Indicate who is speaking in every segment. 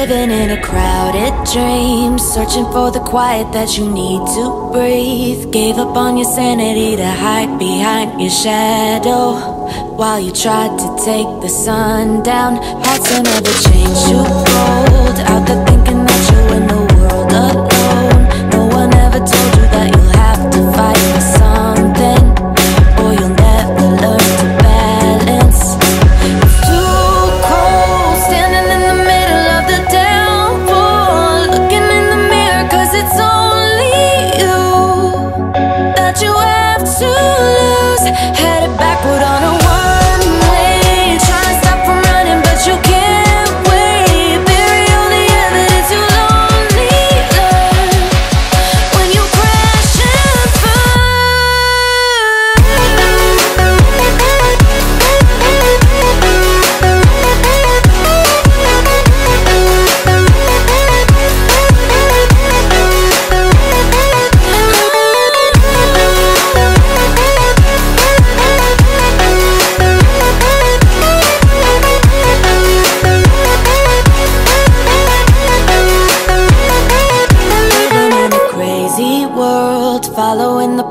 Speaker 1: Living in a crowded dream, searching for the quiet that you need to breathe. Gave up on your sanity to hide behind your shadow. While you tried to take the sun down, hearts never change to gold. Out there thinking that you're in the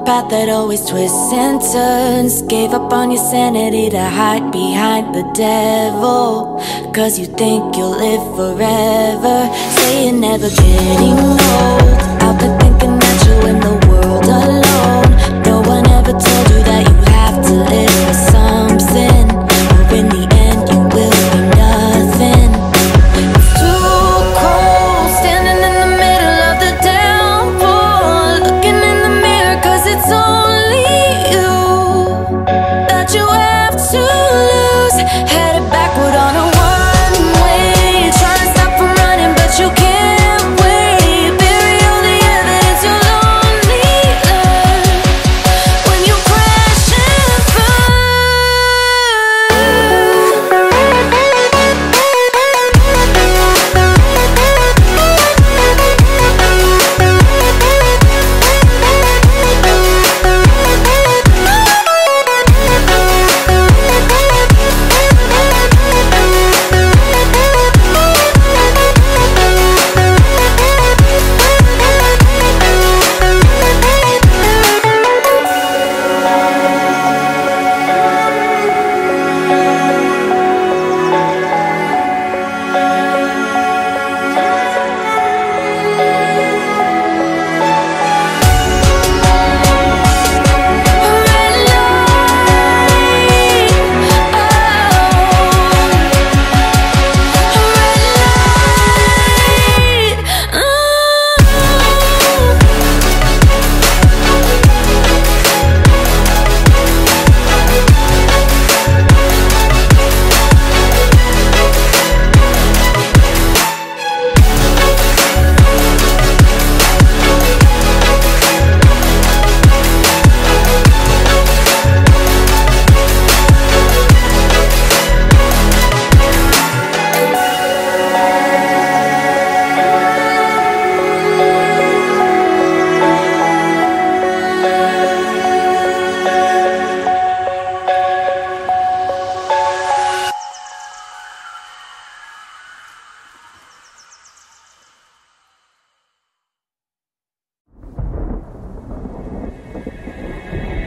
Speaker 1: path that always twists and turns. Gave up on your sanity to hide behind the devil. Cause you think you'll live forever. Say you're never getting old.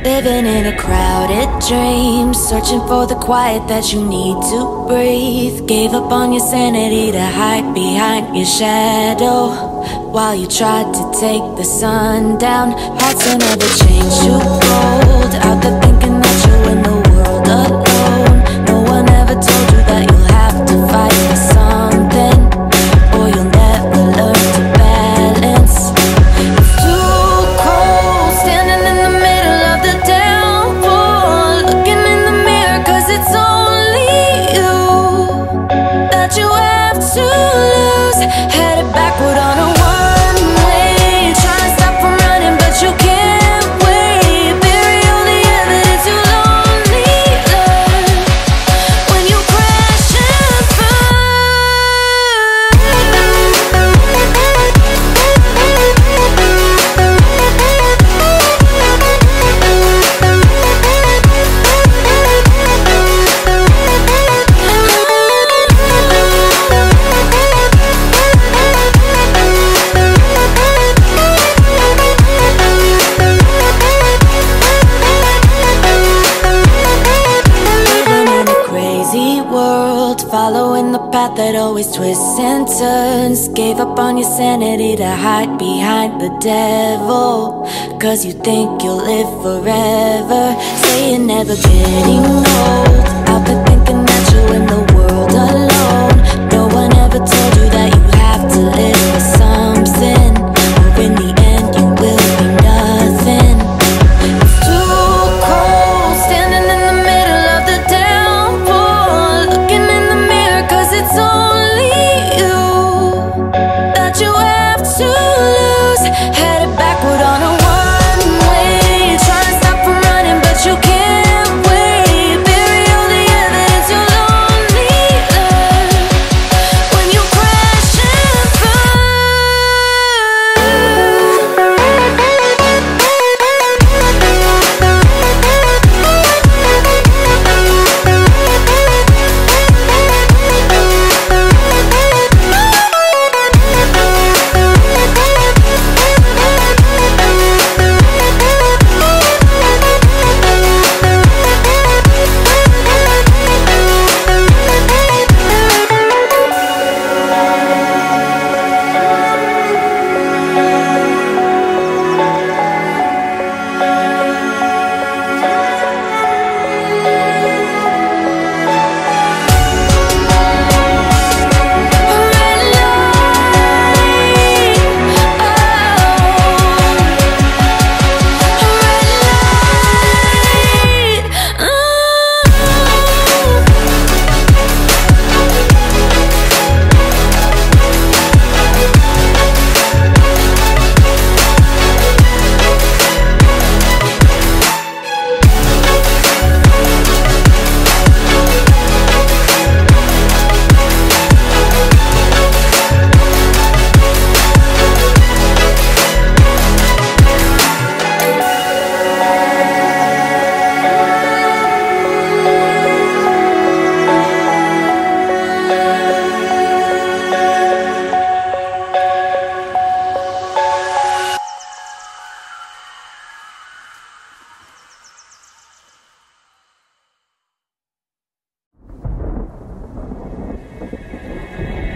Speaker 1: Living in a crowded dream, searching for the quiet that you need to breathe. Gave up on your sanity to hide behind your shadow. While you tried to take the sun down, hearts never change to gold. Out there thinking that you're in the to lose. Headed backward path that always twists and turns. Gave up on your sanity to hide behind the devil. Cause you think you'll live forever. Say you're never getting old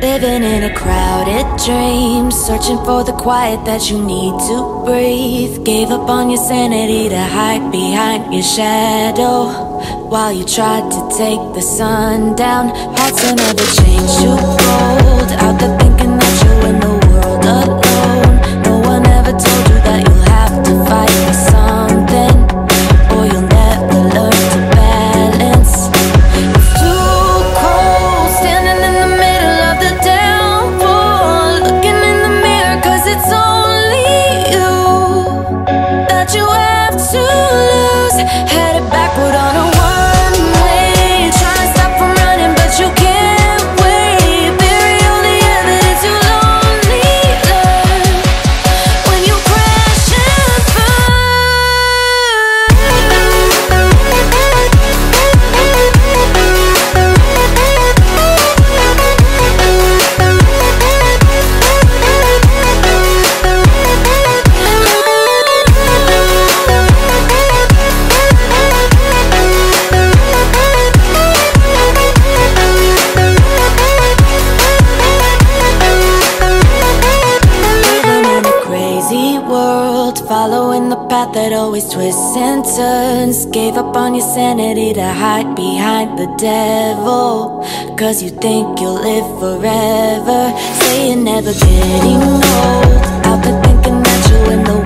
Speaker 1: Living in a crowded dream, searching for the quiet that you need to breathe. Gave up on your sanity to hide behind your shadow. While you tried to take the sun down, hearts never change to gold. Out there thinking that you're in the always twist and turns Gave up on your sanity to hide behind the devil. Cause you think you'll live forever. Say you're never getting old. I've been thinking that you're in the